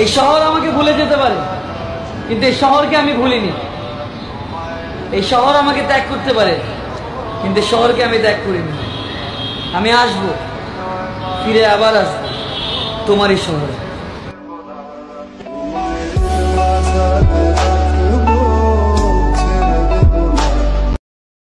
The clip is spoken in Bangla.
এই শহর আমাকে ভুলে যেতে পারে, কিন্তু এই শহরকে আমি ভুলিনি। এই শহর আমাকে ত্যাগ করতে পারে, কিন্তু এই শহরকে আমি ত্যাগ করিনি। আমি আসব, ফিরে আবার আসব তোমারই শহরে।